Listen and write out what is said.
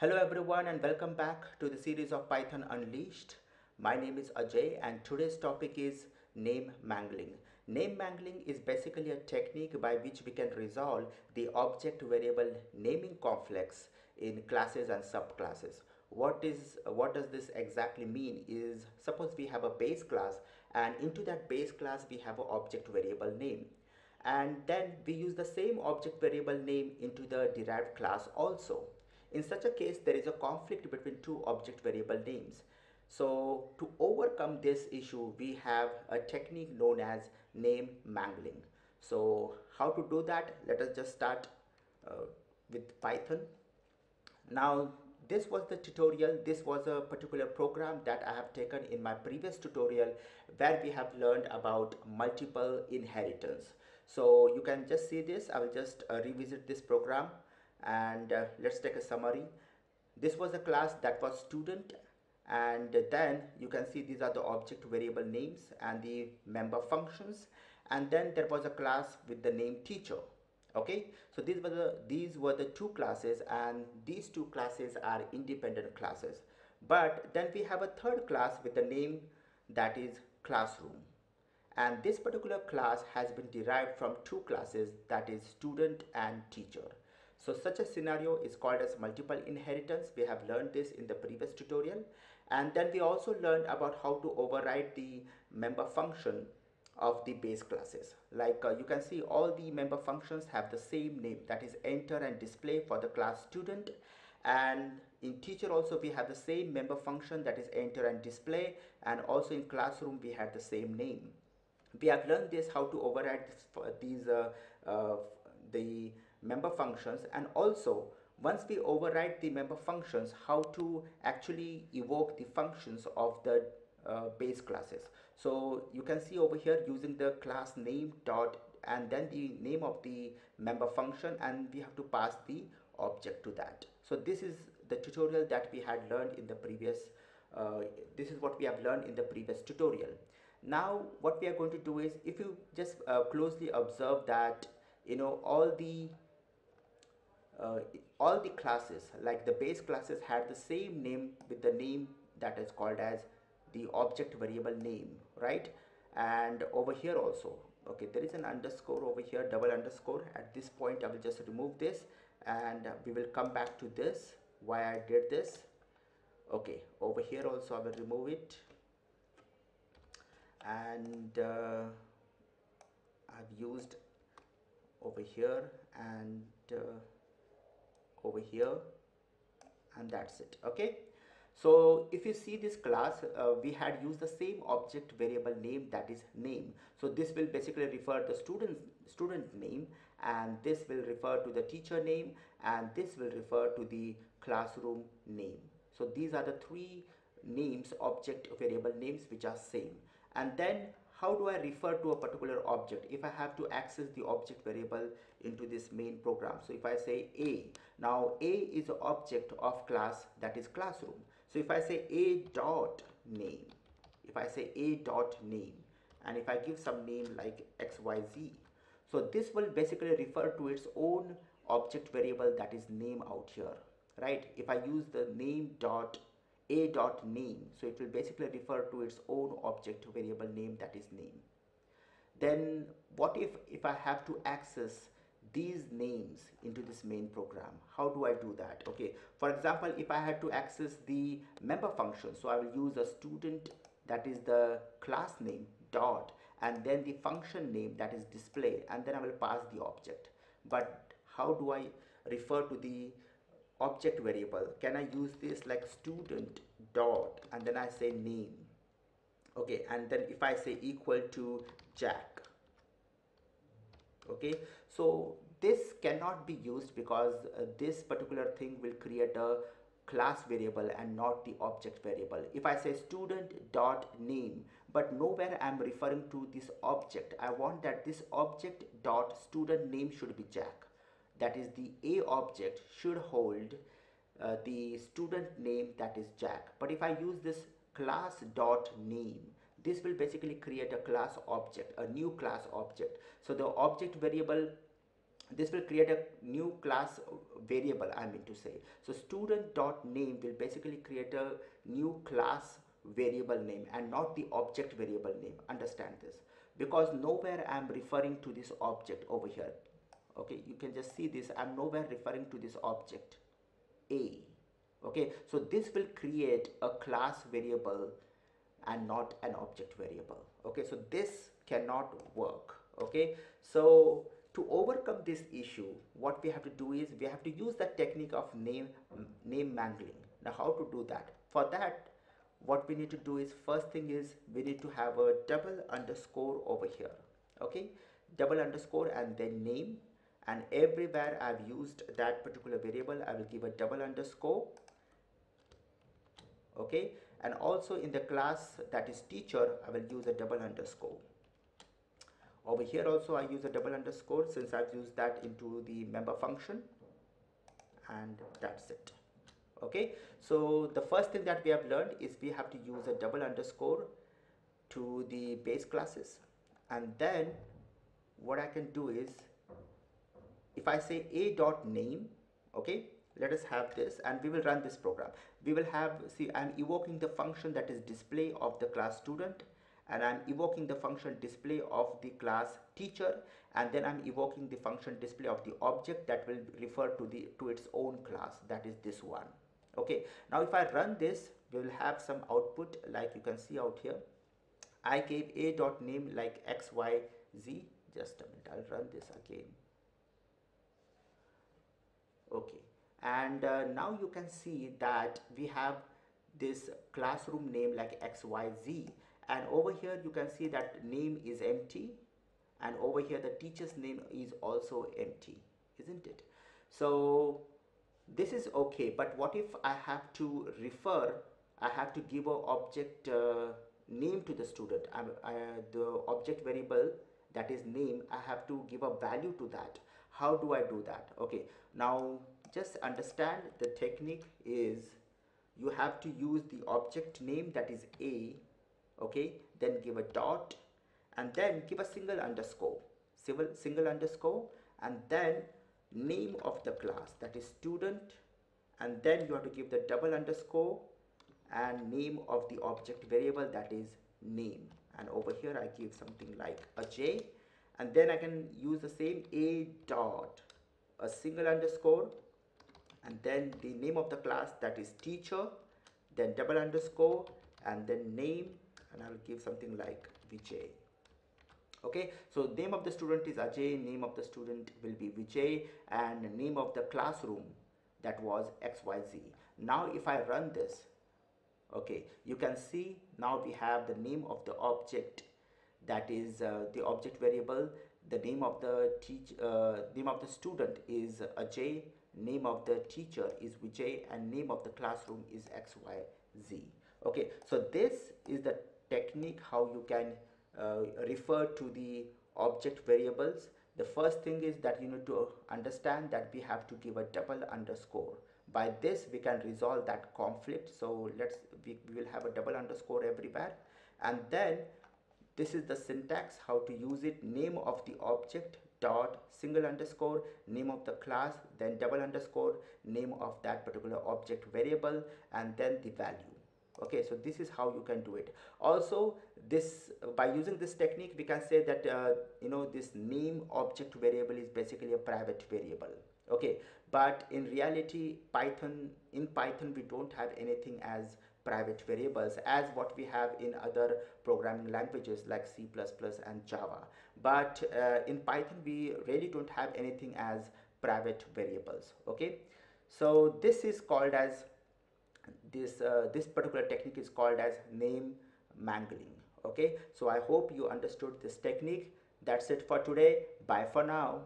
Hello everyone and welcome back to the series of Python Unleashed. My name is Ajay and today's topic is name mangling. Name mangling is basically a technique by which we can resolve the object variable naming conflicts in classes and subclasses. What is what does this exactly mean is suppose we have a base class and into that base class we have an object variable name and then we use the same object variable name into the derived class also in such a case, there is a conflict between two object variable names. So to overcome this issue, we have a technique known as name mangling. So how to do that? Let us just start uh, with Python. Now this was the tutorial. This was a particular program that I have taken in my previous tutorial where we have learned about multiple inheritance. So you can just see this. I will just uh, revisit this program and uh, let's take a summary. This was a class that was student and then you can see these are the object variable names and the member functions. And then there was a class with the name teacher okay? So these were the these were the two classes and these two classes are independent classes. But then we have a third class with the name that is classroom. And this particular class has been derived from two classes that is student and teacher so such a scenario is called as multiple inheritance. We have learned this in the previous tutorial. And then we also learned about how to override the member function of the base classes. Like uh, you can see all the member functions have the same name that is enter and display for the class student. And in teacher also we have the same member function that is enter and display. And also in classroom we have the same name. We have learned this how to override this, these uh, uh, the member functions and also once we override the member functions how to actually evoke the functions of the uh, base classes. So you can see over here using the class name dot and then the name of the member function and we have to pass the object to that. So this is the tutorial that we had learned in the previous uh, this is what we have learned in the previous tutorial. Now what we are going to do is if you just uh, closely observe that you know all the uh, all the classes like the base classes had the same name with the name that is called as the object variable name right? And over here also okay there is an underscore over here double underscore. At this point I will just remove this and we will come back to this why I did this. Okay over here also I will remove it. And uh, I've used over here and uh, over here and that's it okay? So if you see this class uh, we had used the same object variable name that is name. So this will basically refer the student student name and this will refer to the teacher name and this will refer to the classroom name. So these are the three names object variable names which are same. And then how do I refer to a particular object? If I have to access the object variable into this main program. So if I say a now a is object of class that is classroom. So if I say a dot name if I say a dot name and if I give some name like xyz so this will basically refer to its own object variable that is name out here right? If I use the name dot a dot name. So it will basically refer to its own object variable name that is name. Then what if if I have to access these names into this main program? How do I do that? Okay for example if I had to access the member function so I will use a student that is the class name dot and then the function name that is display and then I will pass the object. But how do I refer to the object variable. Can I use this like student dot and then I say name? Okay and then if I say equal to jack. Okay so this cannot be used because uh, this particular thing will create a class variable and not the object variable. If I say student dot name but nowhere I'm referring to this object. I want that this object dot student name should be jack that is the A object should hold uh, the student name that is Jack. But if I use this class dot name, this will basically create a class object, a new class object. So the object variable this will create a new class variable I mean to say. So student dot name will basically create a new class variable name and not the object variable name. Understand this because nowhere I am referring to this object over here. Okay, you can just see this. I am nowhere referring to this object A. Okay, so this will create a class variable and not an object variable. Okay, so this cannot work. Okay, so to overcome this issue what we have to do is we have to use the technique of name name mangling now how to do that for that what we need to do is first thing is we need to have a double underscore over here okay double underscore and then name and everywhere I've used that particular variable I will give a double underscore. Okay? And also in the class that is teacher I will use a double underscore. Over here also I use a double underscore since I've used that into the member function. And that's it. Okay? So the first thing that we have learned is we have to use a double underscore to the base classes. And then what I can do is if I say a dot name okay let us have this and we will run this program. We will have see I'm evoking the function that is display of the class student and I'm evoking the function display of the class teacher and then I'm evoking the function display of the object that will refer to the to its own class that is this one okay. Now if I run this we will have some output like you can see out here. I gave a dot name like xyz just a minute I'll run this again okay. And uh, now you can see that we have this classroom name like xyz and over here you can see that name is empty. And over here the teacher's name is also empty isn't it? So this is okay. But what if I have to refer I have to give a object uh, name to the student? I, I, the object variable that is name I have to give a value to that how do I do that? Okay now just understand the technique is you have to use the object name that is a okay then give a dot and then give a single underscore single, single underscore and then name of the class that is student and then you have to give the double underscore and name of the object variable that is name. And over here I give something like Ajay and then I can use the same a dot a single underscore and then the name of the class that is teacher then double underscore and then name and I will give something like Vijay. Okay so name of the student is Ajay name of the student will be Vijay and name of the classroom that was XYZ now if I run this okay you can see now we have the name of the object that is uh, the object variable the name of the teach uh, name of the student is Ajay name of the teacher is Vijay and name of the classroom is XYZ okay so this is the technique how you can uh, refer to the object variables. The first thing is that you need to understand that we have to give a double underscore. By this we can resolve that conflict. So let's we, we will have a double underscore everywhere. And then this is the syntax how to use it. Name of the object dot single underscore name of the class then double underscore name of that particular object variable and then the value. Okay so this is how you can do it. Also this by using this technique we can say that uh, you know this name object variable is basically a private variable. Okay but in reality python in python we don't have anything as private variables as what we have in other programming languages like C++ and Java. But uh, in Python, we really don't have anything as private variables. Okay, so this is called as this uh, this particular technique is called as name mangling okay so i hope you understood this technique that's it for today bye for now